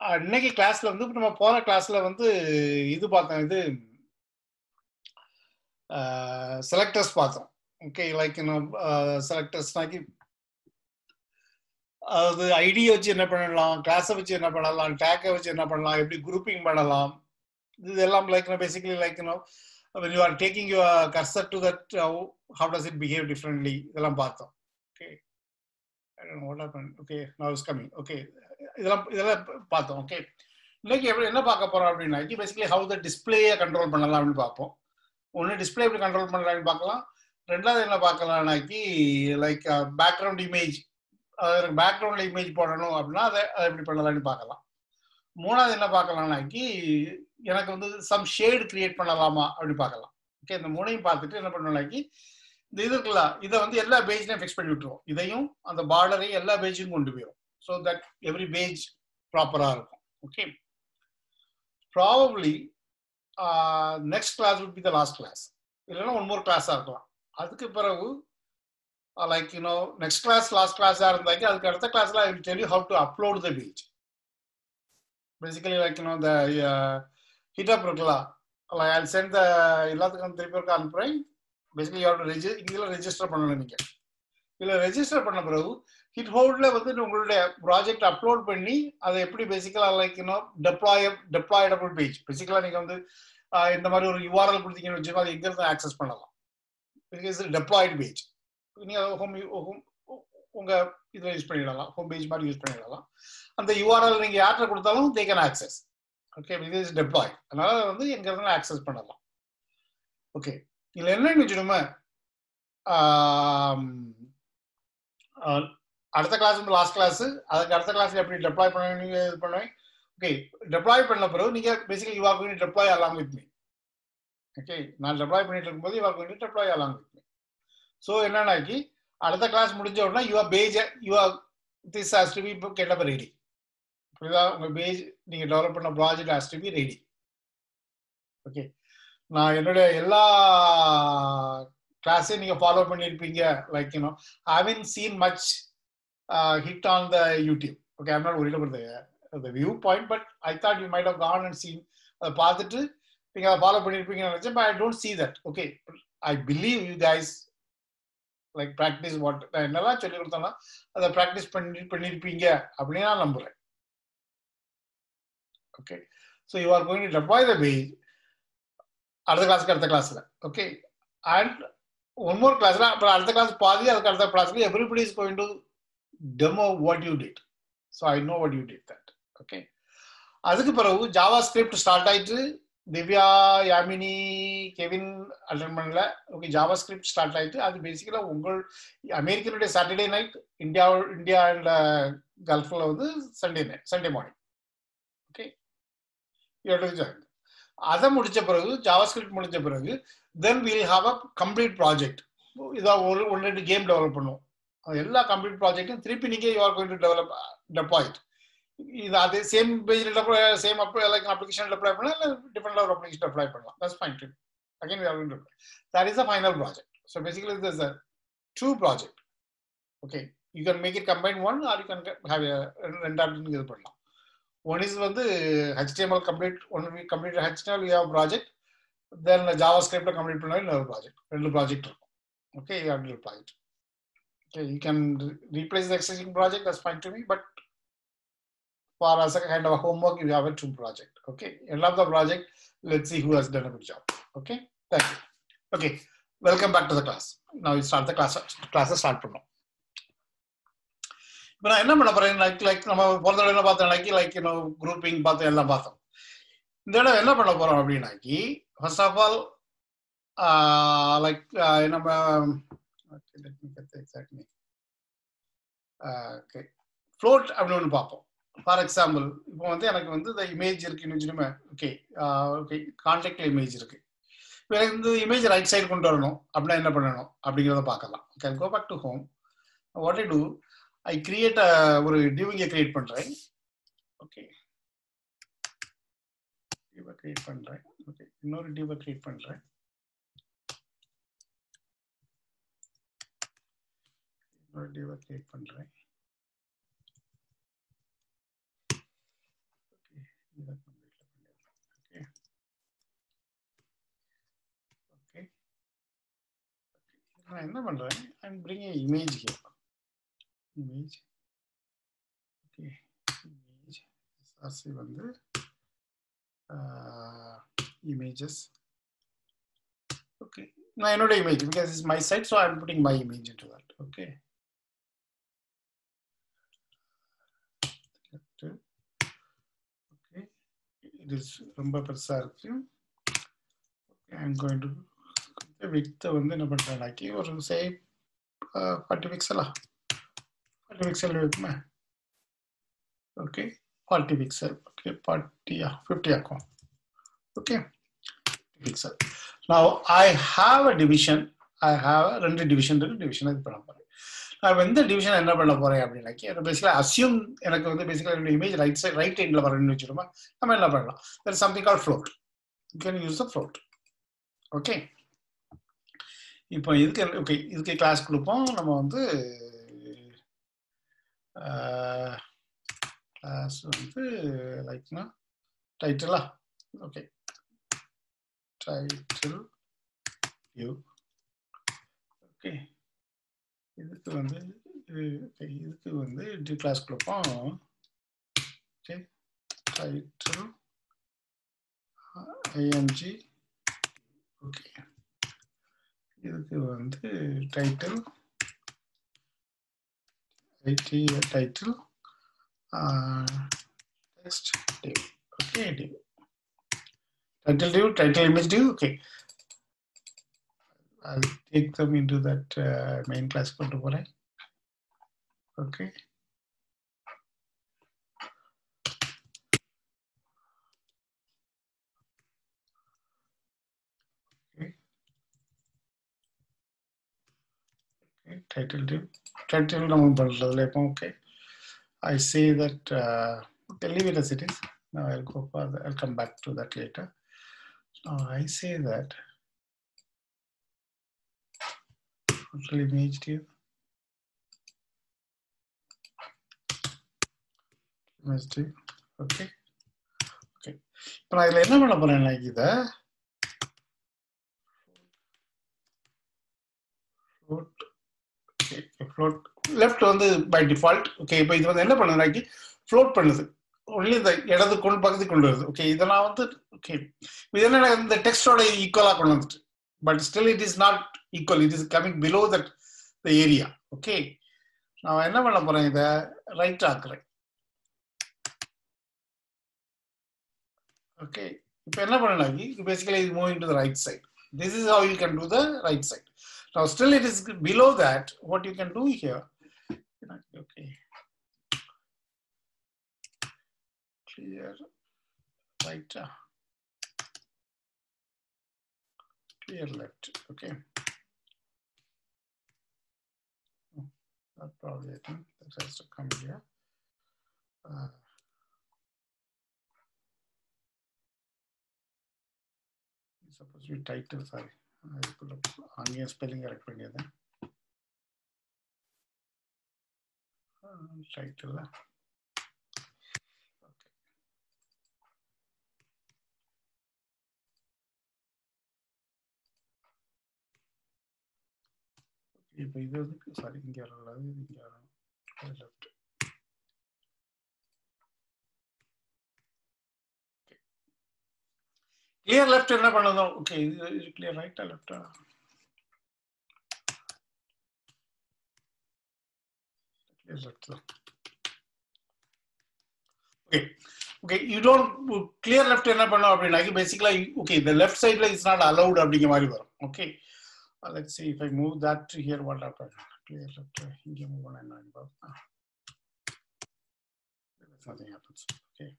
இன்னைக்கு கிளாஸ்ல வந்து நம்ம போன கிளாஸ்ல வந்து இது பார்த்தோம் இது செலக்டர்ஸ் பார்த்தோம் ஓகே லைக் செலக்டர்ஸ்னாக்கி அதாவது ஐடியை வச்சு என்ன பண்ணலாம் கிளாஸை வச்சு என்ன பண்ணலாம் டேக்கை வச்சு என்ன பண்ணலாம் எப்படி குரூப்பிங் பண்ணலாம் இது எல்லாம் like basically like when you are taking your cursor to that how, how does it behave differently இதெல்லாம் பார்த்தோம் okay I don't know what happened. Okay, now it's coming. Okay, இதெல்லாம் இதெல்லாம் பார்த்தோம் ஓகே இன்னைக்கு எப்படி என்ன பார்க்க போறோம் அப்படின்னாக்கி பேசிக்கலி ஹவு த டிஸ்பிளேயை கண்ட்ரோல் பண்ணலாம் அப்படின்னு பார்ப்போம். ஒன்று டிஸ்பிளே எப்படி கண்ட்ரோல் பண்ணலாம்னு பார்க்கலாம். ரெண்டாவது என்ன பார்க்கலாம்னாக்கி லைக் பேக்ரவுண்ட் இமேஜ் அதாவது பேக்ரவுண்டில் இமேஜ் போடணும் அப்படின்னா அதை அதை எப்படி பண்ணலாம்னு பார்க்கலாம். மூணாவது என்ன பார்க்கலாம்னாக்கி எனக்கு வந்து சம் ஷேடு கிரியேட் பண்ணலாமா அப்படின்னு பார்க்கலாம். ஓகே இந்த மூணையும் பார்த்துட்டு என்ன பண்ணலாம்னாக்கி இந்த இது இருக்குல்ல இதை வந்து எல்லா பேஜ்லையும் ஃபிக்ஸ் பண்ணி விட்டுருவோம். இதையும் அந்த பார்டரையும் எல்லா பேஜையும் கொண்டு போயிடும் ஸோ தட் எவ்ரி பேஜ் ப்ராப்பராக இருக்கும். Okay probably next class would be the last class இல்லைன்னா ஒன் மோர் கிளாஸாக இருக்கலாம். அதுக்கு பிறகு like you know next class last கிளாஸாக இருந்தாக்கி அதுக்கு அடுத்த கிளாஸில் I will tell you how to upload the page basically like you know the GitHub இருக்கலாம் ஐ சென்ட் த எல்லாத்துக்கும் திருப்பி இருக்க அனுப்புகிறேன் பேசிக்கலி யூ ரெஜி இதில் ரெஜிஸ்டர் பண்ணணும் நீங்கள் இதில் ரெஜிஸ்டர் பண்ண பிறகு ஹிட் ஹோல்டில் வந்து உங்களுடைய ப்ராஜெக்ட் அப்லோட் பண்ணி அதை எப்படி பேசிக்கலாக லைக் இன்னும் டெப்ளாய டெப்ளாய்டபுள் பேஜ் பேசிக்கலாக நீங்கள் வந்து இந்த மாதிரி ஒரு யூஆர்எல் கொடுத்தீங்கன்னு வச்சுக்கோங்க அதை எங்கேருந்து ஆக்சஸ் பண்ணலாம். டெப்ளாய்டு பேஜ் நீங்கள் ஹோம் ஹோம் உங்கள் இதில் யூஸ் பண்ணிடலாம். ஹோம் பேஜ் மாதிரி யூஸ் பண்ணிடலாம். அந்த யூஆர்எல் நீங்கள் யார்கிட்ட கொடுத்தாலும் they can access okay is deploy அதனால வந்து எங்க இருந்தாலும் ஆக்சஸ் பண்ணலாம். ஓகே இதுல என்னன்னு வச்சுடுமே அடுத்த கிளாஸ் வந்து லாஸ்ட் கிளாஸ் அதுக்கு அடுத்த கிளாஸ்ல எப்படி டெப்ளாய் பண்ண இது பண்ணுவேன் ஓகே டெப்ளாய் பண்ண பிறகு நீங்க basically you are going deploy along with me okay நான் டெப்ளாய் பண்ணிட்டு இருக்கும்போது you are going deploy along with me so என்னன்னாக்கி அடுத்த கிளாஸ் முடிஞ்ச உடனே you are page you are this has to be get ready புரியுதா? உங்க பேஜ் நீங்க develop பண்ண project has to be ready okay நான் என்னுடைய எல்லா கிளாஸையும் நீங்க ஃபாலோ பண்ணியிருப்பீங்க. Like you know I mean seen much hit on the YouTube okay I'm not worried about the view point but I thought you might have gone and seen அதை பார்த்துட்டு நீங்க அதை ஃபாலோ பண்ணியிருப்பீங்கன்னு நினைச்சேன் but I don't see that okay I believe you guys like practice what நான் என்னெல்லாம் சொல்லி கொடுத்தோன்னா அதை ப்ராக்டிஸ் பண்ணி பண்ணியிருப்பீங்க அப்படின்னு நான் நம்புறேன். Okay so you are going to deploy the page அடுத்த கிளாஸ்க்கு அடுத்த கிளாஸ்ல ஓகே அண்ட் ஒன் மோர் கிளாஸ்ல அப்புறம் அடுத்த கிளாஸ் பாதி அதுக்கு அடுத்த கிளாஸ்ல everybody is going to demo what you did. So I know what you did that okay அதுக்கு பிறகு ஜாவா ஸ்கிரிப்ட் ஸ்டார்ட் ஆயிட்டு திவ்யா யாமினி கெவின் அட்டன் பண்ணல. ஓகே ஜாவா ஸ்கிரிப்ட் ஸ்டார்ட் ஆயிட்டு அது பேசிக்கலாக உங்கள் அமெரிக்கனுடைய Saturday night India India and கல்ஃபில் வந்து Sunday night Sunday morning okay அதை முடிச்ச பிறகு ஜாவா ஸ்கிரிப்ட் முடிச்ச பிறகு then will have a complete project இதாக ஒரு ஒன்று ரெண்டு கேம் டெவலப் பண்ணுவோம். எல்லா கம்ப்ளீட் ப்ராஜெக்டும் திருப்பி நீங்கள் you are going to develop deployed இது அதே சேம் பேஜில் deploy same apply like application deploy பண்ணலாம் இல்லை டிஃப்ரெண்ட் ஒரு அப்ளிகேஷன் டெப்ளை பண்ணலாம். That's fine to again we are going to that is a final project so basically is a two project okay you can make it combine one or you can have ரெண்டு இது பண்ணலாம். One is வந்து HTML complete one one complete HTML you have project then Java JavaScript complete பண்ணாலும் இன்னொரு project ரெண்டு project இருக்கும். Okay you have project okay you can re replace the existing project that's fine to me but for as a kind of a homework you have a two project okay end of the project let's see who has done a good job okay thank you okay welcome back to the class now we start the class class start பண்ணோம் இப்போ நான் என்ன பண்ண போறேன் like like நம்ம பிறந்த என்ன பார்த்தோம் லைக் லைக் இன்னும் குரூப்பிங் பார்த்தோம் எல்லாம் பார்த்தோம் இந்த இடம் என்ன பண்ண போறோம் அப்படின்னாக்கி ஃபர்ஸ்ட் ஆஃப் ஆல் லைக் நம்ம Exactly okay float அப்படின்னு ஒன்று பார்ப்போம். ஃபார் எக்ஸாம்பிள் இப்போ வந்து எனக்கு வந்து இந்த இமேஜ் இருக்குன்னு வச்சுடுமே ஓகே ஓகே கான்டாக்ட் இமேஜ் இருக்கு. இப்போ எனக்கு இந்த இமேஜ் ரைட் சைடு கொண்டு வரணும் அப்படின்னா என்ன பண்ணணும்? அப்படிங்கிறத பார்க்கலாம். Okay go back to home what I do I create ஒரு டியூவிங்க கிரியேட் பண்றேன். ஓகே டியூவை கிரியேட் பண்ணுறேன் ஓகே இன்னொரு டியூவை கிரியேட் பண்றேன். இன்னொரு கிரியேட் பண்றேன். நான் என்ன பண்றேன்? I'm bringing image here image okay image SRC வந்து இமேஜஸ் ஓகே நான் என்னோட image because is my side so I am putting my image into that okay இது ரொம்ப பெருசா இருக்கு ஐம் கோயிங் டு வித்தை வந்து என்ன பண்றேன்னாக்கி ஒரு சே ஃபார்ட்டி பிக்சலா ஃபார்ட்டி பிக்சல் இருக்குமே ஓகே ஃபார்ட்டி பிக்சல் ஓகே ஃபார்ட்டியா ஃபிஃப்டி ஆக்கும் okay pixel now I have a division I have a ரெண்டு டிவிஷன் இருக்கு டிவிஷன் இது பண்ண போறேன் நான் எந்த டிவிஷன் என்ன பண்ண போறேன் அப்படின்னாக்கி பேசிக்கலா அசியூம் எனக்கு வந்து பேசிக்கலா என்னோட இமேஜ் ரைட் சைட் ரைட் ஹேண்ட்ல வரணும்னு வச்சிருமா நம்ம என்ன பண்ணலாம்? There something call float you can use the float okay இப்போ இதுக்கு ஓகே இதுக்கு கிளாஸ் கொடுப்போம். நம்ம வந்து கிளாஸ் வந்து லைக்னா டைட்டிலா ஓகே டைட்டில் யூ ஓகே இதுக்கு வந்து இதுக்கு வந்து டி கிளாஸ் கொடுப்போம். டைட்டில் ஐஎம்ஜி ஓகே இதுக்கு வந்து title ID title text div okay div title div title image div okay I'll take them into that uh, main class controller. Okay. Okay. Okay. Title div. Title number. Okay. I say that. Uh, okay, leave it as it is. Now I'll go further. I'll come back to that later. Now I say that total image div image div okay. இப்போ நான் இதில் என்ன பண்ண போறேன் நான் இதை? Float. Okay float left வந்து by default okay இப்போ இது வந்து என்ன பண்ணுதுனாக்கி ஃப்ளோட் பண்ணுது. ஒன்லி இந்த இடது கொண்டு பக்கத்து கொண்டு வருது. ஓகே இதை நான் வந்து ஓகே இது என்ன இந்த டெக்ஸ்டோட ஈக்குவலாக கொண்டு வந்துட்டு but still it is not Equal it is coming below that the area okay நான் என்ன பண்ண போறேன் இதை ரைட் ஆக்குறேன் ஓகே இப்போ என்ன பண்ணலாக்கி பேசிக்கலி இது moving to the right side this is how you can do the right side Now still it is below that, what you can do here, okay, clear right, uh, clear left, okay. That probably, I think, that has to come here. Uh, it's supposed to be title, sorry. I will pull up Anya spelling correct then. Uh, title. Uh. இப்போ இது வந்து sorry இங்கே வரக்கூடாது இங்கே வரணும் left clear left என்ன பண்ணதும்? Okay இது இது கிளியர் ரைட்டா லெஃப்டா கிளியர் லெஃப்ட் தான். Okay okay you don't clear left என்ன பண்ணோம் அப்படின்னாக்கி பேசிக்கலா ஓகே இந்த லெஃப்ட் சைட்ல இட்ஸ் நாட் அலௌட் அப்படிங்கிற மாதிரி வரும். Okay let's see if i move that to here what happened clear left இங்கே மூவ் பண்ண என்ன பார்ப்போம் nothing happens okay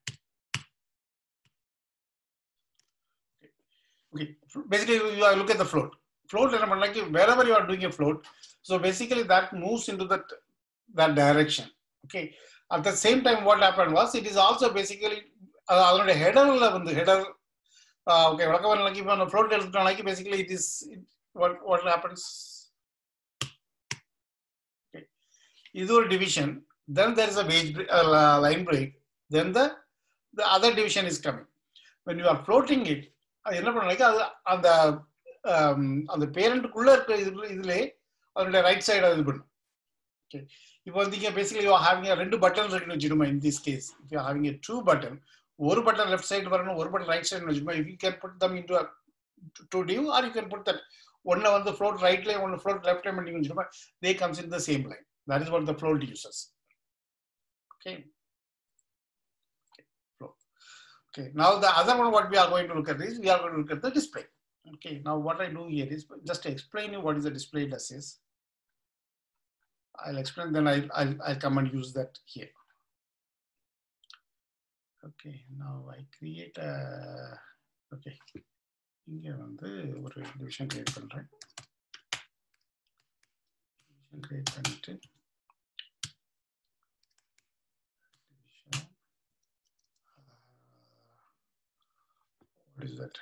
okay basically you are look at the float float என்ன பண்ணலாக்கி wherever you are doing a float so basically that moves into that that direction okay at the same time what happened was it is also basically அதனுடைய ஹெடர்ல வந்து header okay வழக்கம் நாளைக்கு இப்போ float எடுத்துட்டோம்னாக்கி basically it is what what happens? Okay. இது ஒரு division. Then there is a wage uh, line break. Then the the other division is coming. When you are floating it, என்ன பண்ணலாம் அது அந்த um, அந்த பேரண்ட்டுக்குள்ள இருக்கிற இதுல இதுல அதனுடைய ரைட் சைடு அது பண்ணும். ஓகே இப்போ வந்து இங்கே பேசிக்கலி யூ ஹேவிங் ரெண்டு பட்டன் இருக்குன்னு வச்சுக்கோமா in this case if you having a two button ஒரு பட்டன் லெஃப்ட் சைடு வரணும் ஒரு button right side வச்சுக்கோமா if you can put them in two div or you can put that ஒன்னு வந்து float ரைட்ல ஒன்னு float லெஃப்ட்ல பண்ணி வச்சுக்கோமா they comes in the same line that is what the float uses okay Okay, now the other one what we are going to look at is we are going to look at the display. Okay, now what I do here is just to explain you what is the display does is I'll explain then I'll, I'll, I'll come and use that here. Okay, now I create a, okay, இங்கே வந்து ஒரு division create பண்ணுறேன் division create பண்ணிட்டு what is that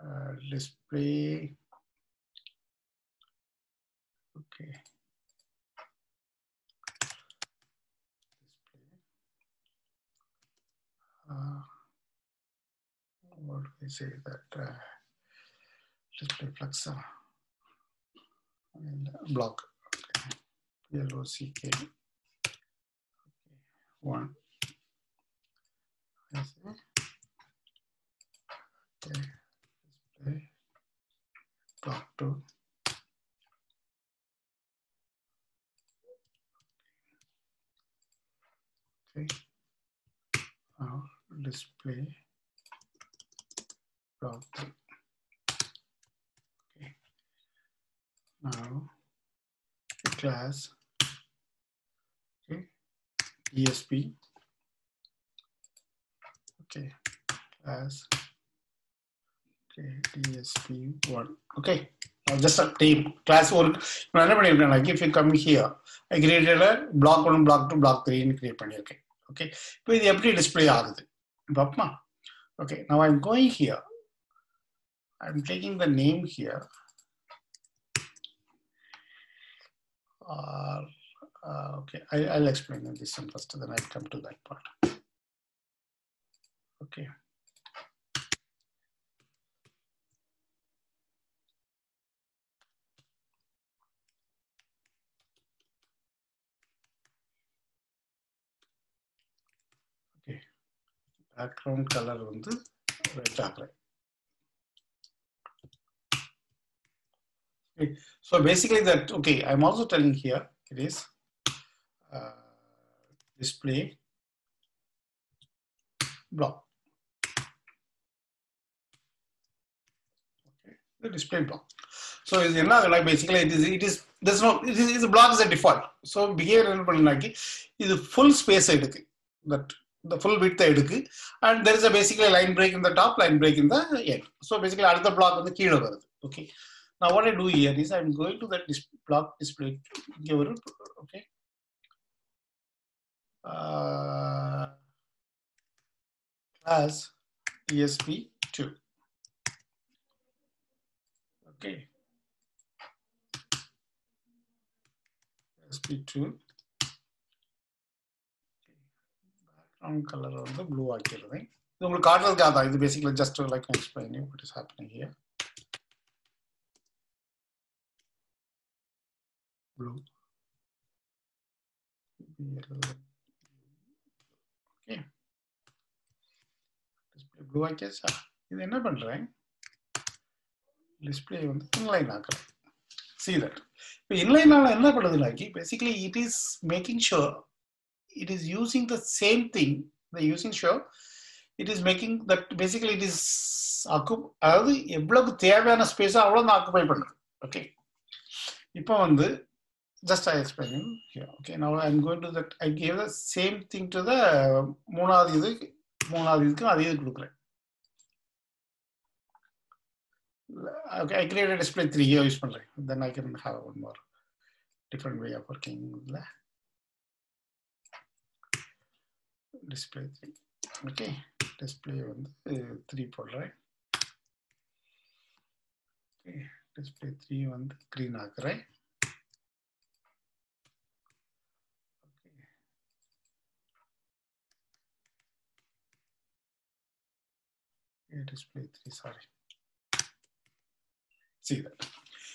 uh, display okay display uh, what do we say that uh, display flux uh, and block. Okay. P-L-O-C-K okay. one. I see okay. Display. Block two. Okay. Now display. Block three now class okay ESP okay class okay DSP1 okay now just a name class one நான் என்ன பண்ணிருக்கேன் like if you come here I created a block 1 block 2 block 3 ன்னு create பண்ணியிருக்கேன் okay இப்போ இது எப்படி display ஆகுது பாப்பமா okay now I'm going here I'm taking the name here uh, okay, I, will explain in this one first, then I'll come to that part. Okay. Okay. Background color on the red dark. okay. so basically that okay I'm also telling here it is uh, display block okay the display block so இது என்ன like basically it is it is there's no it is, it is block is a default so behavior என்ன பண்ணுனாக்கி இது full space எடுக்கு that the full width எடுக்கு and there is a basically line break in the top line break in the end so basically அடுத்த block வந்து கீழே வருது okay now what I do here is I'm going to that dis block display இங்க ஒரு okay uh, class ESP2 okay ESP2 background colour வந்து blue ஆக்கிடுறேன் இது உங்களுக்கு காட்டுறதுக்காக தான் இது basically just like explain you what is happening here blue okay display blue ஆக்கியாச்சா இது என்ன பண்றேன்? டிஸ்பிளே வந்து இன்லைன் ஆக்குறேன். See that. இப்போ இன்லைனால என்ன பண்ணுதுனாக்கி basically it is making sure it is using the same thing. The sure it is making making that basically it is அதாவது எவ்வளவுக்கு தேவையான ஸ்பேஸ் அவ்வளோ நான் ஆக்குபை பண்ணுது. ஓகே இப்போ வந்து ஜஸ்ட் ஐ எக்ஸ்பிளைன் ஓகே நான் I am going to that I gave the same thing to the மூணாவது இது மூணாவது இதுக்கு அதே இது கொடுக்குறேன். Okay I create display three use பண்ணுறேன் then I can have one more different way of working இல்லை டிஸ்பிளே த்ரீ ஓகே டிஸ்பிளே வந்து த்ரீ போடுறேன். ஓகே டிஸ்பிளே த்ரீ வந்து க்ரீன் ஆக்குறேன். display 3 sorry see that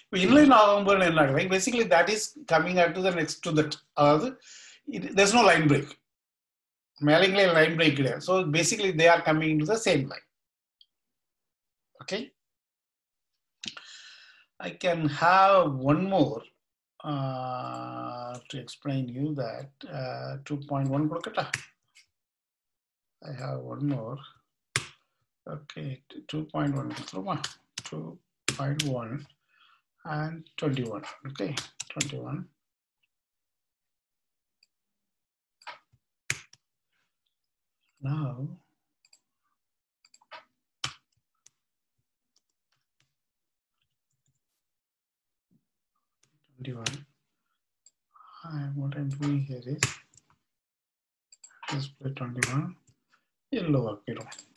இப்போ இன்லைன் ஆகும்போது என்ன ஆகுது basically that is coming at to the next to that அதாவது there's no line break மேலேங்களே line break கிடையாது so basically they are coming to the same line okay I can have one more uh, to explain you that uh, 2.1 கொடுக்கட்டா I have one more. okay 2.1 diploma 2.1 and 21 okay 21 now Twenty-one. What I'm doing here is display twenty-one yellow appearance.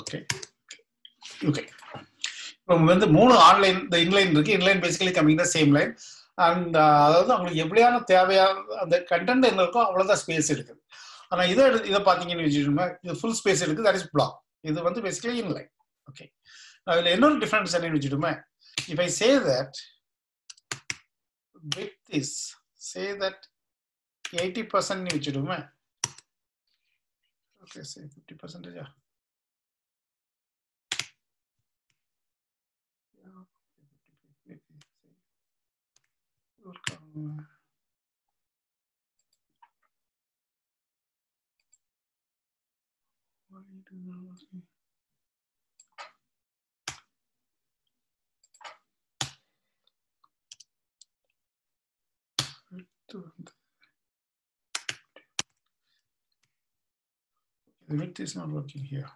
Okay okay இப்போ வந்து மூணு online இந்த inline இருக்கு. Inline basically coming the same line and அதாவது அவங்களுக்கு எப்படியான தேவையான அந்த கண்டென்ட் என்ன இருக்கோ அவ்வளோதான் ஸ்பேஸ் இருக்குது. ஆனால் இதை எடுத்து இதை பார்த்தீங்கன்னு வச்சுக்கோங்க. இது ஃபுல் ஸ்பேஸ் இருக்குது தட் இஸ் பிளாக் இது வந்து பேசிக்கலி இன்லைன் ஓகே அதில் இன்னொரு டிஃபரன்ஸ் என்னன்னு வச்சுட்டுமே if I say that width is say that eighty percent வச்சுடுமே The red is not working here.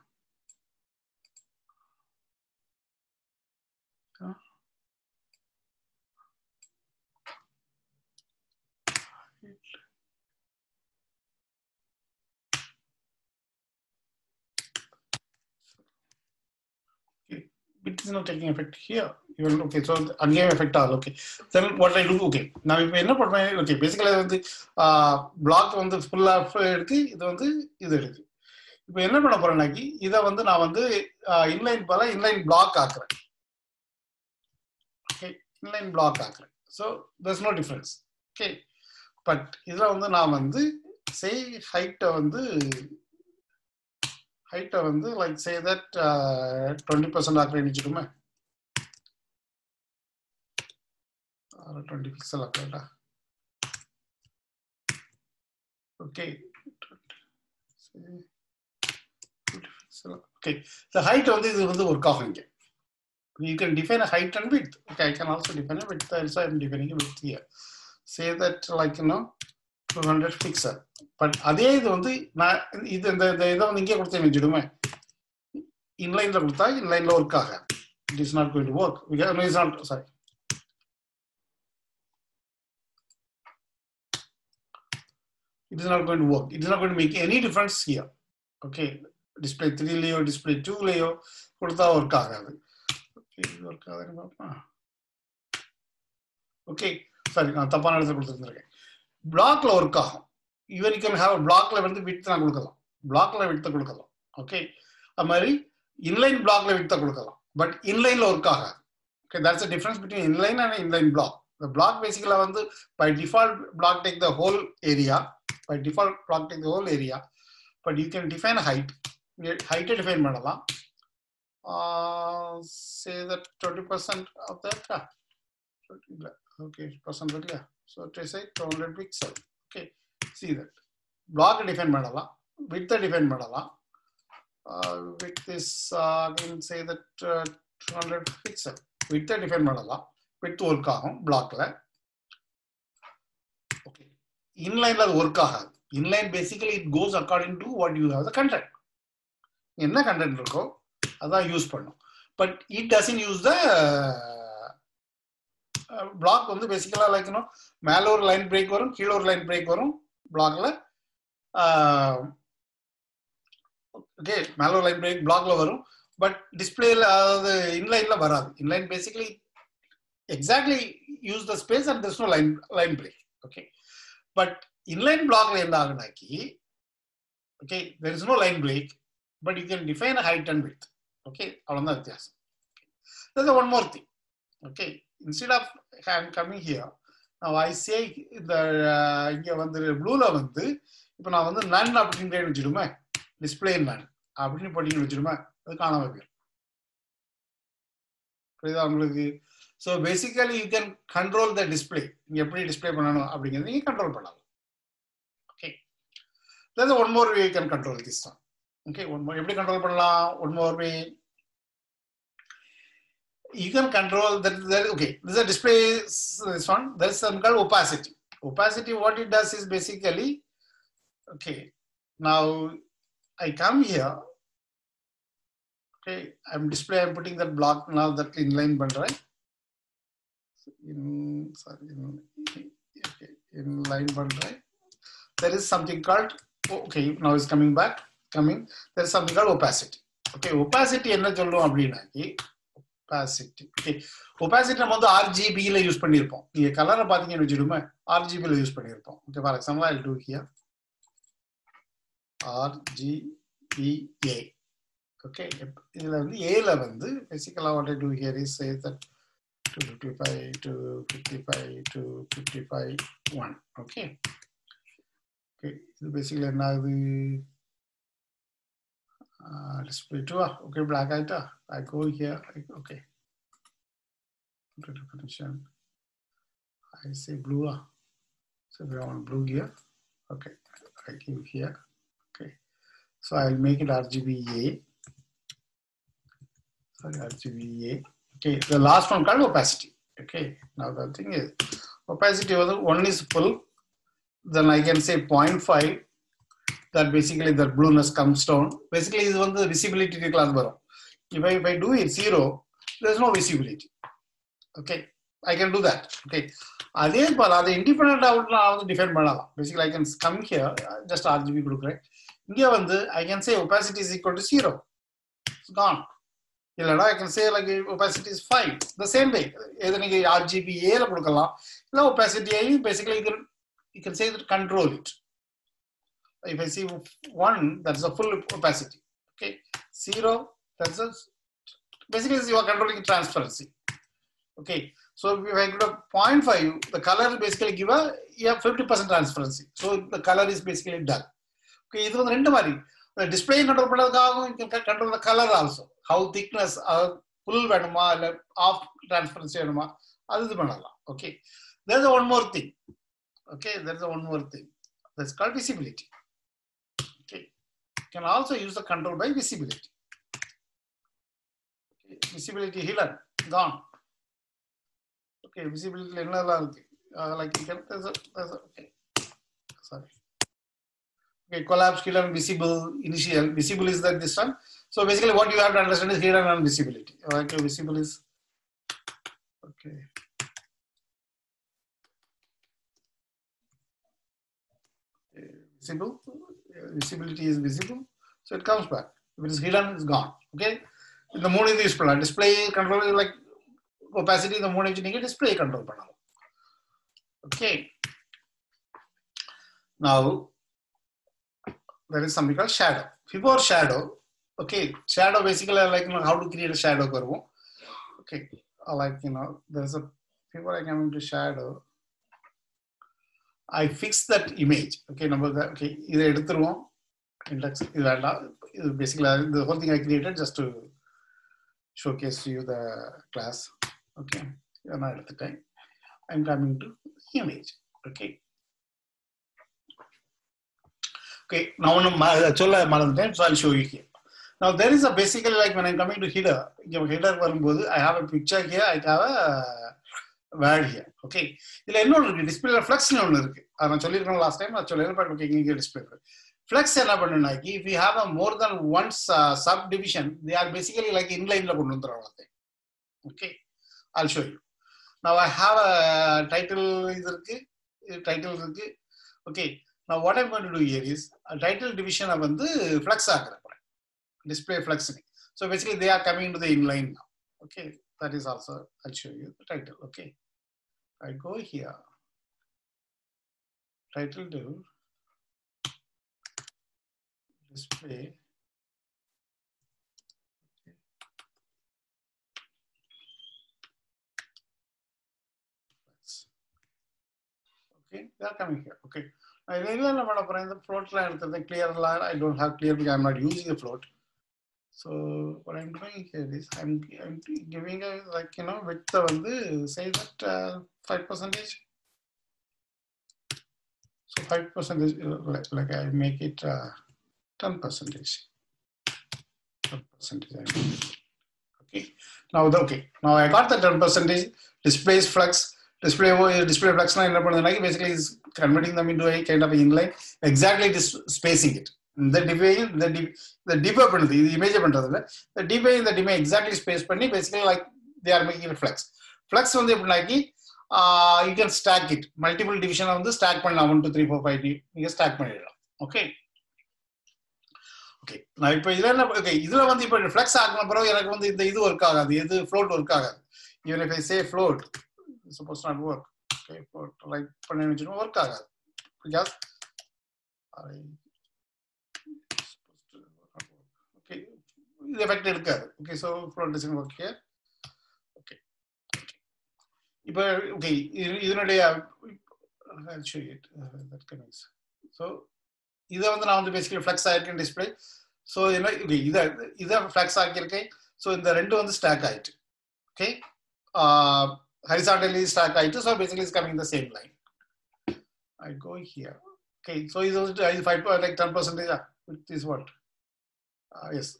It is not taking effect here. Even okay, so again effect all okay. Then what I do okay. Now இப்போ என்ன பண்ணுவேன் okay basically வந்து black வந்து ஃபுல்லா எடுத்து இது வந்து இது எடுக்கு இப்போ என்ன பண்ண போறேன்னாக்கி இதை வந்து நான் வந்து இன்லைன் போல இன்லைன் பிளாக் ஆக்குறேன் okay inline block ஆக்குறேன் so thus no difference okay but இதில் வந்து நான் வந்து சே ஹைட்டை வந்து ஹைட்டை வந்து like say that twenty percent ஆக்குறேன்னு வச்சுக்கோமே டுவெண்ட்டி பிக்சல் ஆக்குறேன்டா ஓகே okay the height வந்து இது வந்து ஒர்க் ஆகும் இங்க you can define a height and width okay i can also define a width also i'm defining a width here say that like you know 200 pixel but அதே இது வந்து நான் இது இந்த இந்த இதை வந்து இங்கே கொடுத்தேன் வச்சுடுமே இன்லைன்ல கொடுத்தா இன்லைன்ல ஒர்க் ஆக. It is not going to work is not sorry it is not going to work. It is not going to make any difference here. Okay, display 3 layer, display 2 layer, கொடுத்தா ஒர்க் ஆகாது. Okay work ஆகாது பார்ப்போம். Okay sorry நான் தப்பான இடத்துல கொடுத்துருந்துருக்கேன். பிளாக்ல work ஆகும். Even you can have பிளாக்ல வந்து விட்டு நான் கொடுக்கலாம் பிளாக்ல விட்டு கொடுக்கலாம் ஓகே அது மாதிரி இன்லைன் பிளாக்ல விட்டு கொடுக்கலாம் பட் இன்லைன்ல ஒர்க் ஆகாது okay that's difference between inline and inline block block basically வந்து by default block take the whole area by default block take the whole area but you can define height ஹைட்டை define பண்ணலாம் say say that 20% of that okay percent so say 200 pixel okay see that block define பண்ணலாம். Width define பண்ணலாம். Uh, width is uh, again say that uh, 200 pixel width பண்ணலாம். Width work ஆகும் பிளாக்ல okay இன்லைன்ல அது work ஆகாது. Inline basically it goes according to what you have the content என்ன content இருக்கோ அதான் யூஸ் பண்ணும். But it doesn't use the block வந்து பேசிக்கலா லைக் மேலே ஒரு லைன் பிரேக் வரும் கீழே ஒரு லைன் பிரேக் வரும். பிளாக்ல ஓகே மேலோ லைன் பிரேக் பிளாக்ல வரும் பட் டிஸ்பிளேல அதாவது இன்லைன்ல வராது inline basically exactly use the space and this no line line break okay but inline பிளாக்ல என்ன ஆகுனாக்கி okay there is no line break but you can define height and width okay அவ்வளோதான் வித்தியாசம் one more thing okay instead of I coming here நான் now இந்த uh, இங்கே வந்து ப்ளூல வந்து இப்போ நான் வந்து நன் அப்படின்னு வச்சுடுமே டிஸ்பிளே நன் அப்படின்னு போட்டீங்கன்னு வச்சுடுமே அது காணாம போயிடும். புரியுதா உங்களுக்கு? So basically you can control the display நீங்கள் எப்படி டிஸ்பிளே பண்ணணும் அப்படிங்கிறத நீங்கள் கண்ட்ரோல் பண்ணலாம். Okay there's one more way you can control this தான் ஓகே ஒன் மோர் எப்படி கண்ட்ரோல் பண்ணலாம்? One more way you can control that, that okay this is a display this one there's something called opacity opacity what it does is basically okay now i come here okay i'm display i'm putting that block now that inline bundle in sorry in, okay, in line bundle there is something called okay now it's coming back coming there's something called opacity okay opacity என்ன சொல்லுவோம் அப்படின்னாக்கி opacity okay opacity நம்ம வந்து ஆர்ஜிபியில் use பண்ணியிருப்போம் நீங்கள் கலரை பார்த்தீங்கன்னு வச்சுடுமே ஆர்ஜிபியில் யூஸ் பண்ணியிருப்போம் okay for example I do here RGBA okay இதில் வந்து ஏல வந்து பேசிக்கலாக what I do here is say that two fifty five two fifty five two fifty five one okay okay இது பேசிக்கலி என்ன ஆகுது? Uh, display two. Okay, black item. I go here. I, okay. Definition. I say blue. So we want blue here. Okay. I give here. Okay. So I'll make it RGBA. Sorry, RGBA. Okay. The last one called opacity. Okay. Now the thing is opacity was one is full. Then I can say 0.5 that basically the blueness comes down. Basically, இது வந்து visibility class வரும். If I, if I do it zero, there's no visibility. Okay, I can do that. Okay, அதே போல அதை independent out நான் வந்து define பண்ணலாம். Basically I can come here just RGB கொடுக்குறேன். இங்கே வந்து I can say opacity is equal to zero Khan இல்லைனா I can say like opacity is five the same way எது நீங்கள் ஆர்ஜிபி ஏல கொடுக்கலாம். இல்லை ஒபாசிட்டியையும் basically you can you can say control it if I see one, that's a full opacity. Okay, zero, that's a basically you are controlling transparency. Okay, so if I go to 0.5, the color basically give a you have 50% transparency. So the color is basically dull. Okay, இது வந்து ரெண்டு மாதிரி display control பண்ணுறதுக்காகவும் control colour also how thickness full வேணுமா இல்லை half transparency வேணுமா அது இது பண்ணலாம் okay there one more thing okay there one more thing that's call visibility can also use the control by visibility. Okay, visibility healer gone. Okay, visibility uh, like you can, there's a, there's a, okay, sorry. Okay, collapse killer visible initial. Visible is that this one. So basically, what you have to understand is here and on visibility. Okay, visible is okay. okay. Visible visibility is visible, so it comes back. If it is hidden, it's gone. Okay. The morning, this display control like opacity. The morning, you display control. Okay. Now there is something called shadow. Before shadow, okay, shadow basically like you know, how to create a shadow curve. Okay, like you know, there's a before I come into shadow. I fix that image okay நம்ம okay இதை எடுத்துருவோம் index இது வேண்டாம் இது பேசிக்கலாக இந்த whole thing I created just to showcase you the class okay இதை நான் எடுத்துட்டேன் I am coming to image okay Okay, now சொல்ல மறந்துட்டேன் so I show you here Now there is a basically லைக் when I'm coming to header, you know, வரும்போது I have a picture here, I have a value okay இதுல இன்னொன்று இருக்கு? டிஸ்பிளேல ஃபிளக்ஸ்னு ஒன்று இருக்கு. அதை நான் சொல்லியிருக்கேன் லாஸ்ட் டைம் நான் சொல்லியிருப்பேன் ஓகே இங்கே டிஸ்பிளே ஃபிளக்ஸ் என்ன பண்ணுனாக்கி if you a more than ones subdivision they are basically like இன்லைன்ல கொண்டு வந்துடுறாங்க ஓகே ஆல் ஷோ யூ நான் ஐ ஹாவ் அ டைட்டில் இது இருக்கு. டைட்டில் இருக்கு. ஓகே நான் what I'm going to do here is title டிவிஷனை வந்து flex ஆக்குறேன். Display flex so basically they are coming to the inline okay that is also I'll show you the title. Okay, I go here. Title div. display okay they are coming here okay I really don't to the float line the clear line I don't have clear because I'm not using the float so what I'm doing here is I'm I'm giving a like you know width வந்து say that uh, five percentage so five percentage like, like I make it uh, 10 percentage. 10 percentage. I mean. Okay. Now the okay. Now I got the 10 percentage displays flux. Display display flux now basically is converting them into a kind of inline. Exactly this spacing it. இந்த டிஃபையும் இந்த D இந்த DeFi பண்ணுது இது image பண்றதுல இந்த டிஃபை இந்த டிமே எக்ஸாக்ட்லி ஸ்பேஸ் பண்ணி basically like they are making flex flex வந்து எப்படின்னாக்கி you can stack it multiple டிவிஷனை வந்து ஸ்டாக் பண்ணலாம். One two three four five நீங்க ஸ்டாக் பண்ணிடலாம். ஓகே ஓகே நான் இப்போ இதில் என்ன ஓகே இதில் வந்து இப்போ ஃபிளக்ஸ் ஆகின பிறகு எனக்கு வந்து இந்த இது ஒர்க் ஆகாது. எது ஃப்ளோட் ஒர்க் ஆகாது. Even if I say float suppose not work okay float like பண்ணி வச்சுட்டு ஒர்க் ஆகாது. Because இது எஃபெக்ட் இருக்காது okay so float design work here okay இப்போ ஓகே இதனுடைய ஸோ இதை வந்து நான் வந்து பேசிக்கலி ஃப்ளக்ஸ் ஆகிருக்கேன் டிஸ்பிளே ஸோ என்ன இது இதை இதை ஃப்ளக்ஸ் ஆக்கியிருக்கேன் ஸோ இந்த ரெண்டு வந்து ஸ்டாக் ஆயிட்டு ஓகே ஹரிசாண்டலி ஸ்டாக் ஆயிட்டு so basically is coming the same line I go here okay so இது வந்து இது five like ten பர்சன்டேஜா with is what yes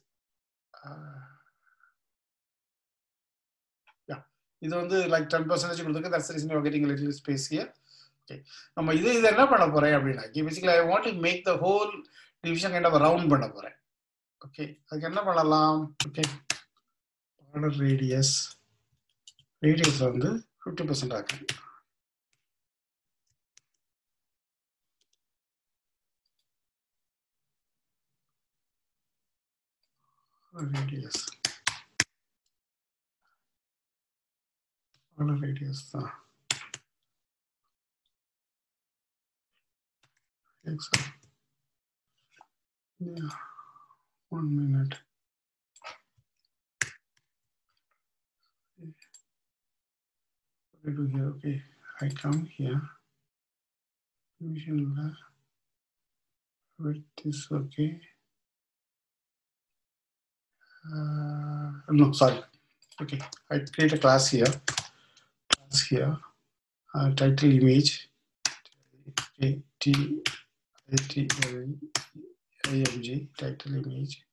இது வந்து லைக் டென் பர்சன்டேஜ் கொடுத்துருக்கு. That's reason you getting little space here okay நம்ம இது இது என்ன பண்ண போறேன் அப்படின்னா basically I want to make the whole division kind of round பண்ண போறேன். ஓகே அதுக்கு என்ன பண்ணலாம்? ஓகே ஆர்டர் ரேடியஸ் ரேடியஸ் வந்து ஃபிஃப்டி பர்சன்ட் ஆக்குறேன் radius all radius the yeah. One minute. What do here okay I come here. Division width is okay. Uh, no, sorry. Okay, I create a class here. Class here. Uh, title image. T T title image.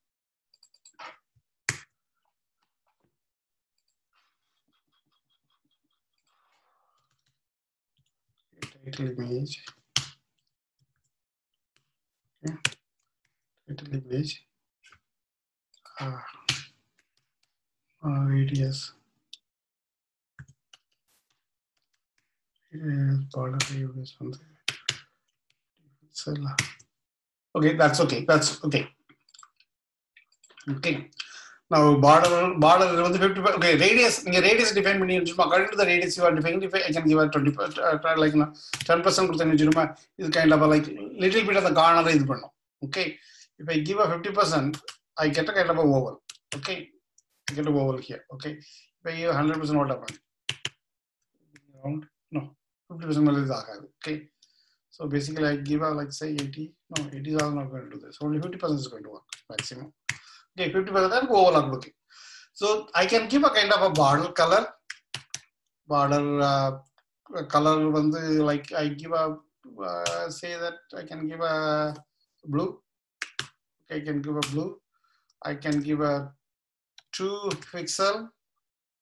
Title image. Okay. Title image. Uh, uh, radius. Radius border radius on the Okay, that's okay. That's okay. Okay. Now border border வந்து 50 okay radius நீங்க radius define பண்ணி வச்சுமா according to the radius you are defining if I can give a 20 uh, like 10% கொடுத்தேன்னு வச்சுமா இது kind of a like little bit of the corner இது பண்ணும் okay if I give a 50% I get a kind of a oval okay I get a over here. Okay, if you 100% what happened. around no 50% is archive. Okay, so basically I give out like say 80. No, 80 is not going to do this. Only 50% is going to work maximum. Okay, 50% then go overload. looking. so I can give a kind of a border color, border uh, color. Like I give a uh, say that I can give a blue. Okay, I can give a blue. I can give a two pixel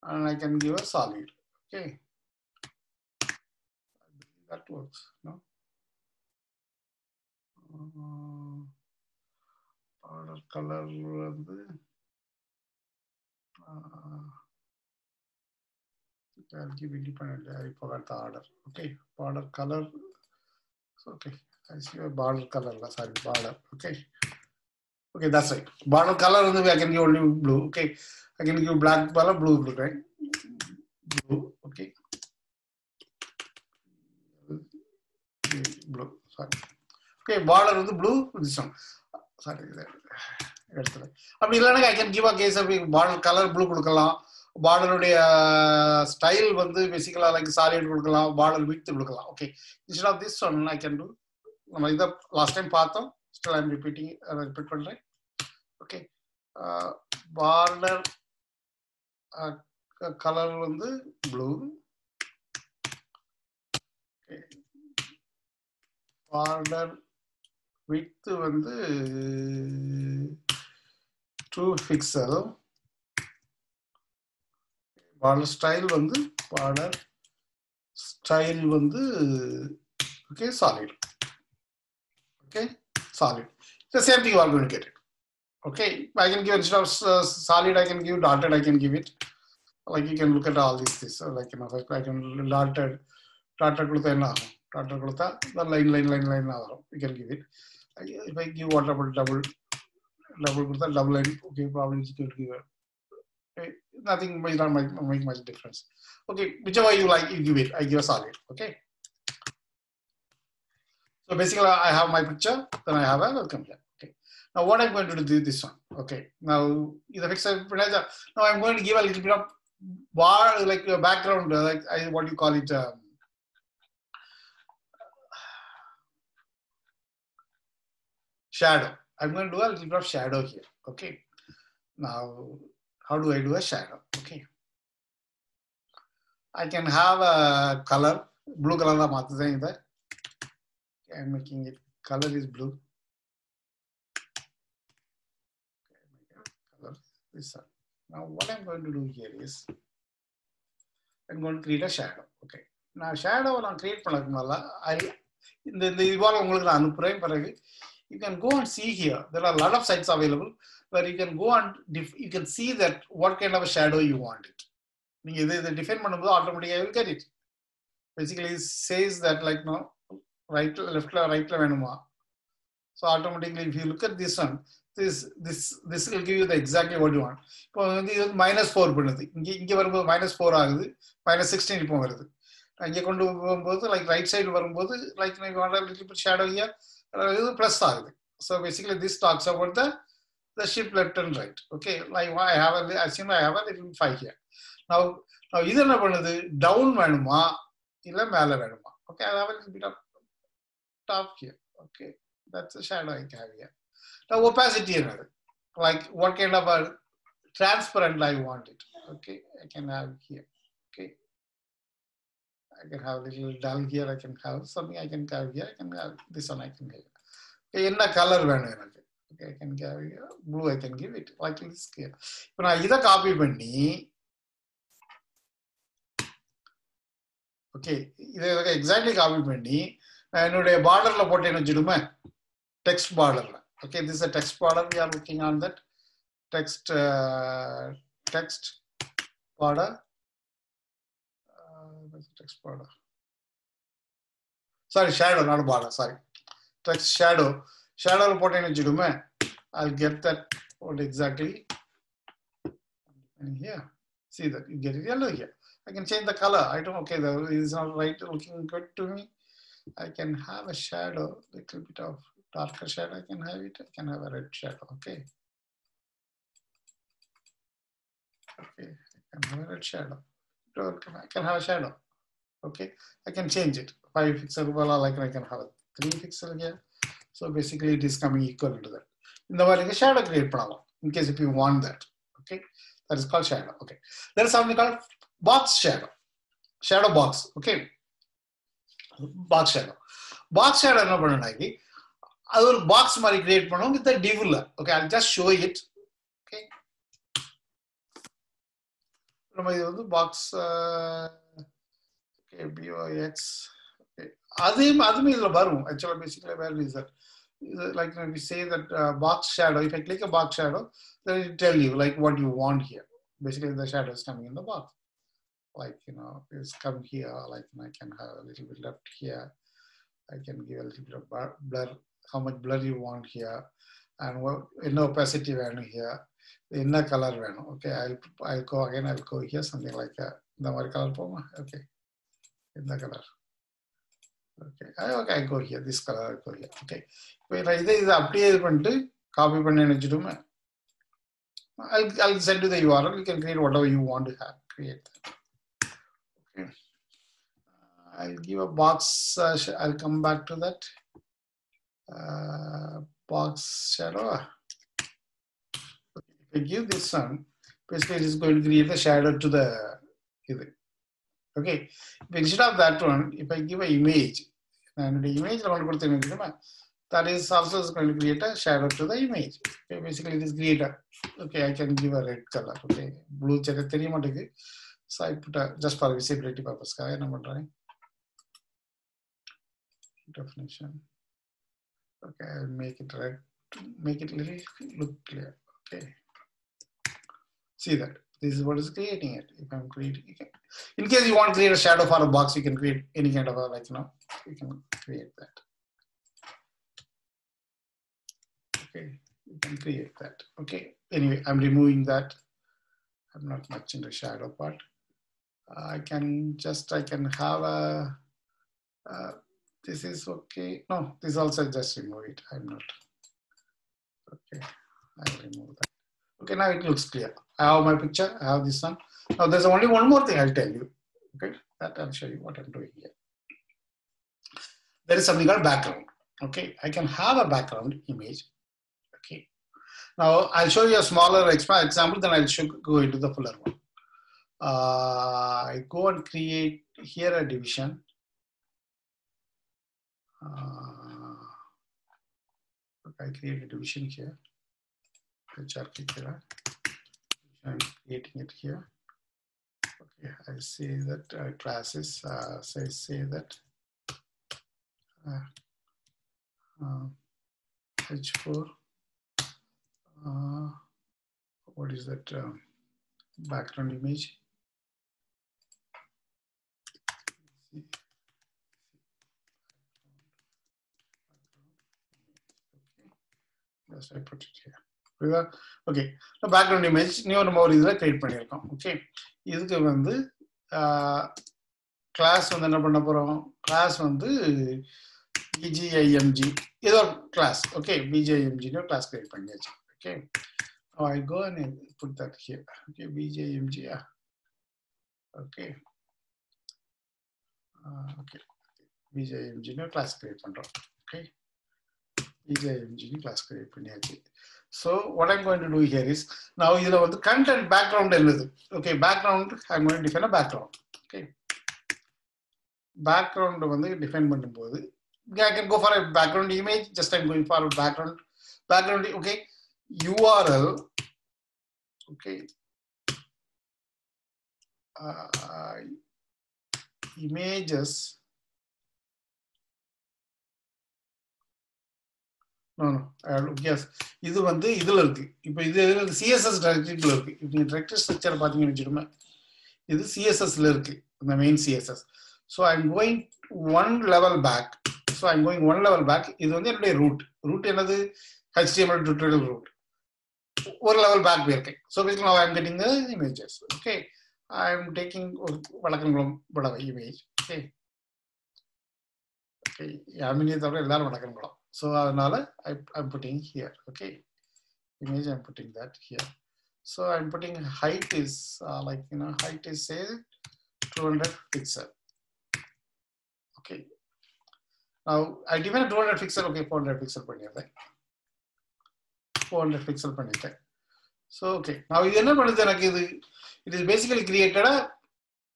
and I can give a solid, okay. That works, no? Border colour வந்து I'll give independently. I forgot the order. Okay, border color. Okay, I see a border color. Sorry, border. Okay. Okay, that's right. Border color I can give only blue. Okay, I can give black color, blue, blue, right? Blue. Okay. Blue. Sorry. okay border வந்து blue this one sorry எடுத்துல அப்படி இல்லைன்னா I can give a case border colour blue கொடுக்கலாம் பார்டருடைய style uh, வந்து basically like solid கொடுக்கலாம் border width கொடுக்கலாம் okay instead of this one I can do நம்ம இதை லாஸ்ட் டைம் பார்த்தோம் ஸ்டில் ஐம் ரிப்பீட்டிங் ரிப்பீட் பண்றேன் ஓகே பார்டர் கலர் வந்து ப்ளூ பார்டர் வித் வந்து டூ பிக்சல் பார்டர் ஸ்டைல் வந்து பார்டர் ஸ்டைல் வந்து okay solid okay solid. The same thing you are going to get it. Okay, I can give instead of uh, solid, I can give dotted, I can give it. Like you can look at all these things. So like you know, I can dotted, dotted kuduta enna dotted kuduta, the line, line, line, line, you can give it. If I give what about double, double double line, okay, probably you could give it. Okay. Nothing might not make, make much difference. Okay, whichever you like, you give it. I give a solid. Okay so basically i have my picture then i have a welcome here. Okay. Now what i'm going to do this one. Okay. Now either fix now i'm going to give a little bit of bar like a background uh, like I, what do you call it um, shadow. I'm going to do a little bit of shadow here. Okay. Now how do i do a shadow? Okay. I can have a color blue color either i'm making it color is blue. Color this one now what i'm going to do here is i'm going to create a shadow okay? நான் ஷேடோவை நான் create பண்ணதுக்கு முதல்ல ஐ இந்த இந்த இதுவாக உங்களுக்கு நான் அனுப்புகிறேன் பிறகு. You can go and see here there are lot of sites available where you can go and diff you can see that what kind of shadow you want it நீங்கள் இது இதை டிஃபைன் பண்ணும்போது ஆட்டோமேட்டிக்காக will get it basically says that like no ரைட்ல லெஃப்ட்ல ரைட்ல வேணுமா? So automatically if you look at this one this this this will give you the exactly what you want இப்போ வந்து இது வந்து மைனஸ் ஃபோர் பண்ணுது. இங்கே இங்கே வரும்போது மைனஸ் ஃபோர் ஆகுது. மைனஸ் சிக்ஸ்டீன் இப்போ வருது. இங்கே கொண்டு போகும்போது லைக் ரைட் சைடு வரும்போது லைக் லிட்டில் ஷேடோ இயர் இது ப்ளஸ் ஆகுது. So basically this talks about the the shift left and right okay like I have assume I have little five here நான் நான் இது என்ன பண்ணுது? டவுன் வேணுமா? இல்லை மேலே வேணுமா? Okay I have little bit of top here okay that's shadow I have here now opacity another like what kind of a transparent i want it okay i can have here okay i can have a little dull here i can have something i can have here i can have this one i can have okay என்ன colour வேணும் எனக்கு okay i can have here blue i can give it like this here இப்போ நான் இதை copy பண்ணி okay இதை exactly copy பண்ணி நான் என்னுடைய பார்டர்ல போட்டேன்னு வச்சுடுமே டெக்ஸ்ட் பார்டர்ல okay this is a text border we are looking on that text uh, text border uh, what's the text border sorry shadow not border sorry text shadow shadow போட்டேன்னு வச்சுடுமே I'll get that what exactly and here see that you get it yellow here I can change the color I don't okay the is not right looking good to me I can have a shadow little bit of darker shadow, I can have it. I can have a red shadow. Okay. Okay. I can have a red shadow. I can have a shadow. Okay. I can change it. Five pixel, well, like I can have a three pixel here. So basically, it is coming equal to that. In the way, shadow create problem in case if you want that. Okay. That is called shadow. Okay. There is something called box shadow. Shadow box. Okay. Box shadow. Box shadow என்ன பண்ணனாக்கி அது ஒரு box மாதிரி create பண்ணுவோம் with டிவ்ல okay I just show it okay நம்ம இது வந்து box okay BOX அதையும் அதுவுமே இதுல வரும் actually basically where is that like you know, we say that uh, box shadow if i click a box shadow then it tell you like what you want here basically the shadow is coming in the box like you know it's come here like you know, i can have a little bit left here i can give a little bit of blur how much blur you want here and what in opacity value here என்ன colour வேணும் okay I I go again I go here something like இந்த மாதிரி colour போமா okay இந்த colour okay okay I go here this colour I go here okay இப்போ நான் இதை இதை அப்படியே இது பண்ணிட்டு காப்பி பண்ணி வச்சுட்டுமே I'll, I'll send you the URL. You can create whatever you want to have. Create that. Okay. I'll give a box, uh, I'll come back to that. Uh, box shadow. If I give this one, basically it is going to create the shadow to the, okay. Instead of that one, if I give an image, and the image that is also is going to create a shadow to the image. Okay, basically it is create a, okay, I can give a red color, okay. Blue, so I put a, just for visibility purpose, I am drawing definition. Okay, I'll make it red, make it little look clear. Okay. See that this is what is creating it. If I'm creating, okay. in case you want to create a shadow for a box, you can create any kind of a like you know, you can create that. Okay, you can create that. Okay. Anyway, I'm removing that. I'm not much into shadow part i can just i can have a uh, this is okay. No this also just remove it. I'm not. Okay i'll remove that. Okay now it looks clear. I have my picture. I have this one. Now there's only one more thing i'll tell you. Okay that i'll show you what i'm doing here. There is something called background. Okay i can have a background image. Okay. Now I'll show you a smaller example, then I'll show, go into the fuller one. Uh, I go and create here a division. Uh, I create a division here. HRK here. I'm creating it here. Okay, I say that uh, classes, uh, so I say that uh, uh, H4 uh, what is that uh, background image? Yes, I put it here. புரியுதா? Okay background image new நம்ம ஒரு இதில் create பண்ணியிருக்கோம். Okay இதுக்கு வந்து class வந்து என்ன பண்ண போகிறோம் கிளாஸ் வந்து பிஜிஐஎம்ஜி ஏதோ கிளாஸ் ஓகே பிஜிஐஎம்ஜின்னு கிளாஸ் கிரியேட் பண்ணியாச்சு. Okay I go go put put that here. Okay. Okay yeah. okay. uh, okay. Bjmg னு class create பண்றோம் okay bjmg னு class create பண்ணியாச்சு so what i'm going to do here is now இதுல வந்து content background என்னது okay background i'm going to define a background okay background வந்து define பண்ணும்போது I can go for a background image just I'm going for a background background okay URL, okay, இது வந்து இதுல இருக்கு. இப்போ இது சிஎஸ்எஸ் டைரக்டரிக்குள்ள இருக்கு. இப்போ நீங்க டைரக்டரி ஸ்ட்ரக்சர் பாத்தீங்கன்னு வச்சுக்கோமே இது சிஎஸ்எஸ்ல இருக்கு. இந்த main CSS so I'm going one level back so I'm going one level back இது வந்து என்னுடைய ரூட் ரூட் என்னது? ஹெச்டிஎம்எல் டுட்டோரியல் ரூட் ஒரு லெவல் பேக் போயிருக்கேன். So basically I am getting the images okay I am taking ஒரு வடக்கங்குளம் புடவை image okay okay யாமினியை தவிர எல்லாரும் வடக்கங்குளம் ஸோ அதனால I I'm putting here okay image I'm putting that here so I'm putting height is like you know height is say two hundred pixel okay I define two hundred pixel okay four hundred pixel பண்ணிடுறேன். Four hundred pixel பண்ணிட்டேன். So okay நான் இது என்ன பண்ணுது எனக்கு இது? It is basically கிரியேட்டடா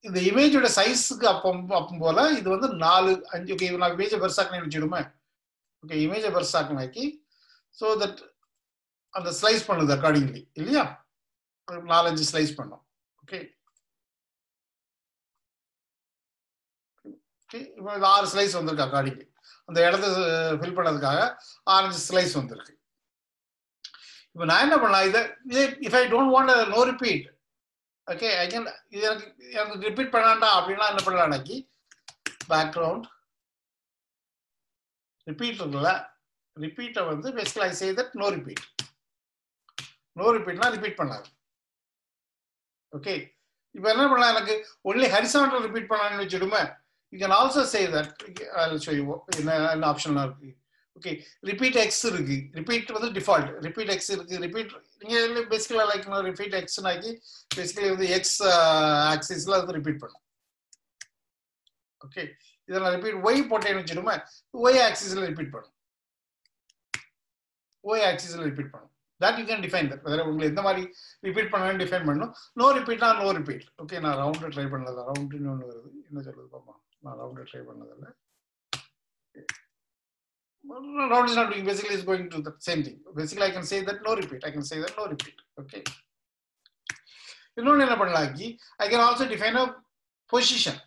இந்த இமேஜோட சைஸுக்கு அப்போ அப்போ போல இது வந்து நாலு அஞ்சு ஓகே நான் இமேஜை பெருசாக்கணும் வச்சுடுமே ஓகே இமேஜை பெருசாக்கனாக்கி ஸோ தட் அந்த ஸ்லைஸ் பண்ணுது அக்கார்டிங்லி இல்லையா? நாலஞ்சு ஸ்லைஸ் பண்ணோம். ஓகே இப்போ ஆறு ஸ்லைஸ் வந்திருக்கு அக்கார்டிங்லி அந்த இடத்த ஃபில் பண்ணதுக்காக ஆரஞ்சு ஸ்லைஸ் வந்திருக்கு. இப்போ நான் என்ன பண்ணலாம்? இதை if I don't want no repeat okay I can இது எனக்கு எனக்கு ரிப்பீட் பண்ணாண்டா அப்படின்னா என்ன பண்ணலாம் எனக்கு பேக்ரவுண்ட் ரிப்பீட் இருக்குல்ல ரிப்பீட்டை வந்து basically I say that no repeat no ரிப்பீட்னா repeat பண்ணாது. ஓகே இப்போ என்ன பண்ணலாம் எனக்கு? ஒன்லி ஹரிசாண்டல் ரிப்பீட் பண்ணலாம்னு வச்சுடுமே. You can also say that என்ன என்ன ஆப்ஷன்லாம் இருக்கு. ஓகே ரிப்பீட் எக்ஸ் இருக்கு. ரிப்பீட் வந்து டிஃபால்ட் ரிப்பீட் எக்ஸ் இருக்கு. ரிப்பீட் நீங்க பேசிக்கலா லைக் ரிப்பீட் எக்ஸ்னாக்கி பேசிக்கலி வந்து எக்ஸ் ஆக்சிஸ்ல uh, வந்து ரிப்பீட் பண்ணும் ஓகே இதை நான் ரிப்பீட் ஒய் போட்டேன்னு வச்சுடுமா ஒய் ஆக்சிஸில் ரிப்பீட் பண்ணும். ஒய் ஆக்சிஸில் ரிப்பீட் பண்ணும். That you can define that வேற உங்களுக்கு எந்த மாதிரி ரிப்பீட் பண்ணணும்னு டிஃபைன் பண்ணணும். நோ ரிப்பீட்னா நோ ரிப்பீட் ஓகே நான் ரவுண்டு ட்ரை பண்ணல. ரவுண்டுன்னு ஒன்று வருது. என்ன சொல்லுது பாப்பா நான் ரவுண்டு ட்ரை பண்ணதில்ல. Round is not doing. Basically is going to the same thing. Basically i can say that no repeat. I can say that no repeat. Okay. இன்னொன்று என்ன பண்ணலாக்கி I can also define a position